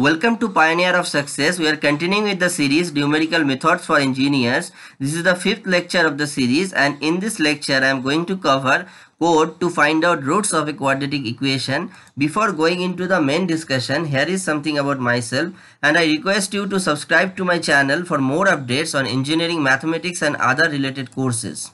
Welcome to Pioneer of Success. We are continuing with the series Numerical Methods for Engineers. This is the fifth lecture of the series and in this lecture I am going to cover code to find out roots of a quadratic equation. Before going into the main discussion, here is something about myself and I request you to subscribe to my channel for more updates on engineering, mathematics and other related courses.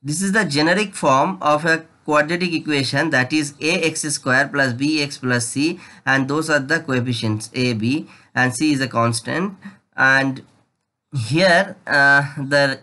This is the generic form of a quadratic equation that is ax square plus bx plus c and those are the coefficients a b and c is a constant and here uh, the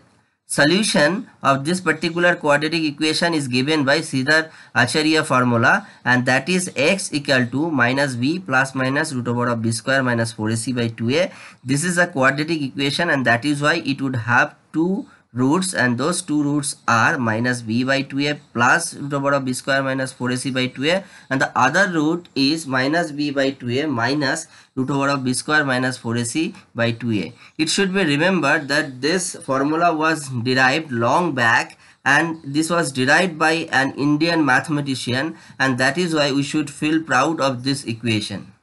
solution of this particular quadratic equation is given by Sridhar Acharya formula and that is x equal to minus b plus minus root over of b square minus 4ac by 2a. This is a quadratic equation and that is why it would have two roots and those two roots are minus b by 2a plus root over of b square minus 4ac by 2a and the other root is minus b by 2a minus root over of b square minus 4ac by 2a. It should be remembered that this formula was derived long back and this was derived by an Indian mathematician and that is why we should feel proud of this equation.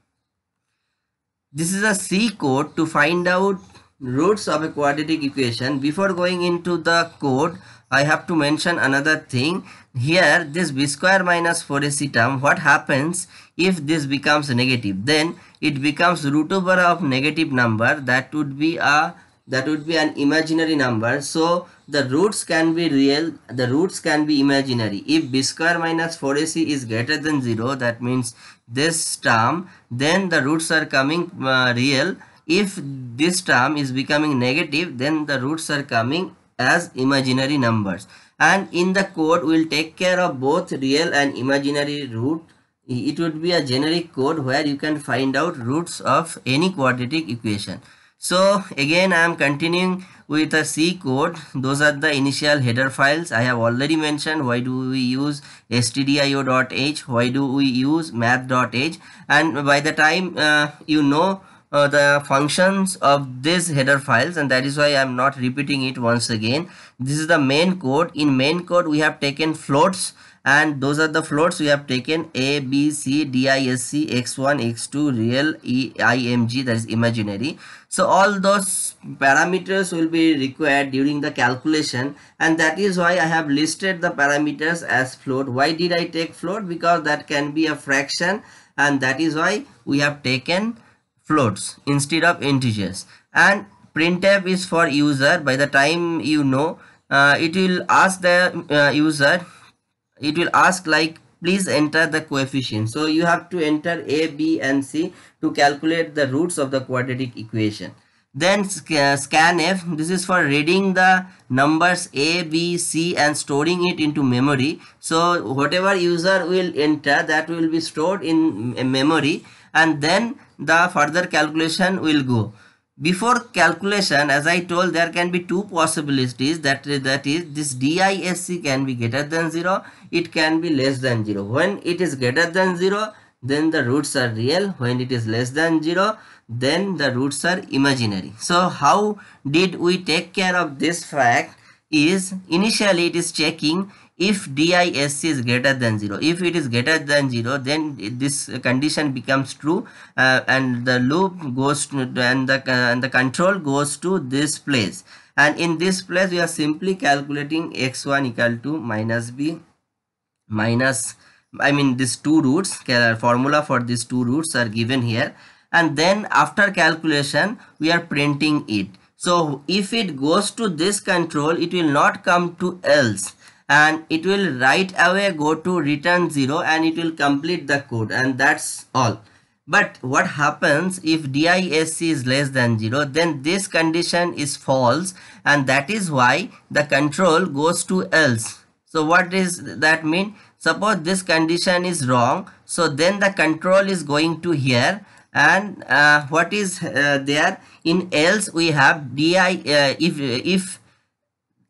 This is a C code to find out roots of a quadratic equation. Before going into the code I have to mention another thing. Here this b square minus 4ac term what happens if this becomes negative? Then it becomes root over of negative number. That would be a that would be an imaginary number. So the roots can be real the roots can be imaginary. If b square minus 4ac is greater than 0 that means this term then the roots are coming uh, real if this term is becoming negative then the roots are coming as imaginary numbers. And in the code we will take care of both real and imaginary root. It would be a generic code where you can find out roots of any quadratic equation. So again i am continuing with a c code. Those are the initial header files. I have already mentioned why do we use stdio.h why do we use math.h and by the time uh, you know uh, the functions of these header files and that is why I am not repeating it once again. This is the main code. In main code we have taken floats and those are the floats we have taken a b c d i s c x1 x2 real e i m g that is imaginary so all those parameters will be required during the calculation and that is why i have listed the parameters as float why did i take float because that can be a fraction and that is why we have taken floats instead of integers. And printf is for user. By the time you know uh, it will ask the uh, user it will ask like please enter the coefficient. So you have to enter a b and c to calculate the roots of the quadratic equation. Then uh, scanf this is for reading the numbers a b c and storing it into memory. So whatever user will enter that will be stored in memory. And then the further calculation will go. Before calculation as i told there can be two possibilities. That that is this disc can be greater than 0 it can be less than 0 when it is greater than 0 then the roots are real. When it is less than 0 then the roots are imaginary. So how did we take care of this fact is initially it is checking if DISC is greater than 0 if it is greater than 0 then this condition becomes true uh, and the loop goes to and the uh, and the control goes to this place. And in this place we are simply calculating x1 equal to minus b minus I mean these two roots formula for these two roots are given here. And then after calculation we are printing it. So if it goes to this control it will not come to else and it will right away go to return 0 and it will complete the code and that's all. But what happens if DISC is less than 0 then this condition is false and that is why the control goes to else. So what does that mean? Suppose this condition is wrong so then the control is going to here and uh, what is uh, there in else we have di uh, if if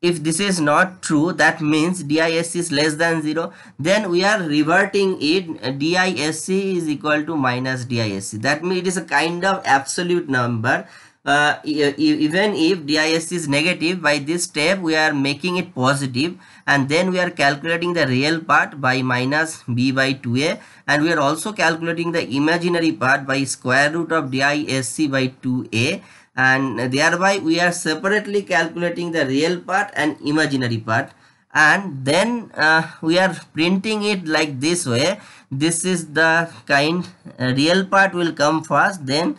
if this is not true that means disc is less than 0 then we are reverting it. Disc is equal to minus disc that means it is a kind of absolute number. Uh, even if DISC is negative by this step we are making it positive and then we are calculating the real part by minus b by 2a and we are also calculating the imaginary part by square root of DISC by 2a and thereby we are separately calculating the real part and imaginary part. And then uh, we are printing it like this way. This is the kind uh, real part will come first then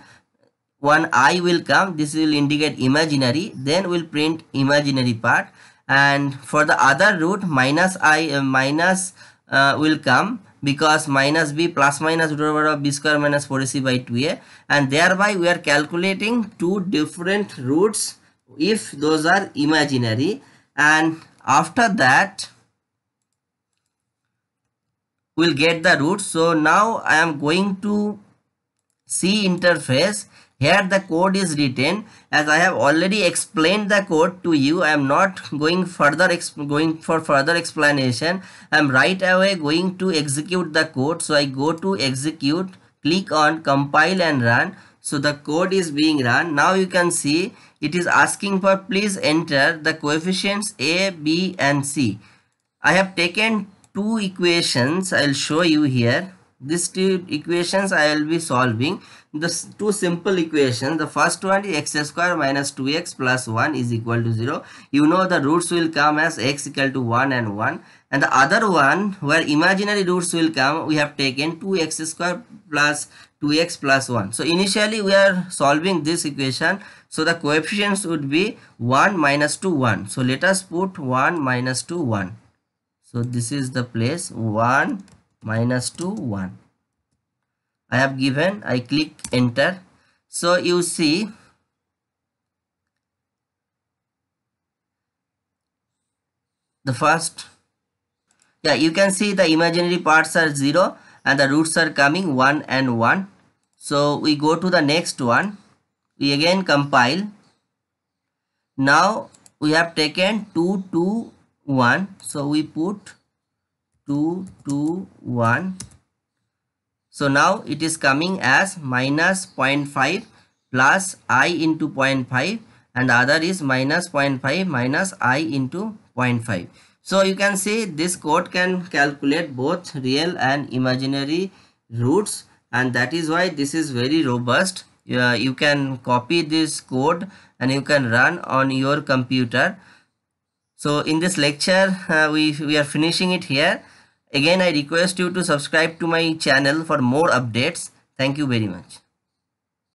one i will come. This will indicate imaginary. Then we'll print imaginary part. And for the other root minus i uh, minus uh, will come because minus b plus minus root over of b square minus 4ac by 2a and thereby we are calculating two different roots if those are imaginary. And after that we'll get the roots. So now i am going to c interface here the code is written. As i have already explained the code to you i am not going further going for further explanation. I am right away going to execute the code. So i go to execute click on compile and run. So the code is being run. Now you can see it is asking for please enter the coefficients a b and c. I have taken two equations. I'll show you here these two equations i will be solving. The two simple equations. The first one is x square minus 2x plus 1 is equal to 0 you know the roots will come as x equal to 1 and 1 and the other one where imaginary roots will come we have taken 2x square plus 2x plus 1 so initially we are solving this equation. So the coefficients would be 1 minus 2 1 so let us put 1 minus 2 1 so this is the place 1 minus 2 1 I have given I click enter. So you see the first yeah you can see the imaginary parts are 0 and the roots are coming 1 and 1 so we go to the next one. We again compile. Now we have taken 2 2 1 so we put 2 2 1 so now it is coming as minus 0.5 plus i into 0.5 and other is minus 0.5 minus i into 0.5 so you can see this code can calculate both real and imaginary roots and that is why this is very robust. Uh, you can copy this code and you can run on your computer. So in this lecture uh, we we are finishing it here again i request you to subscribe to my channel for more updates. Thank you very much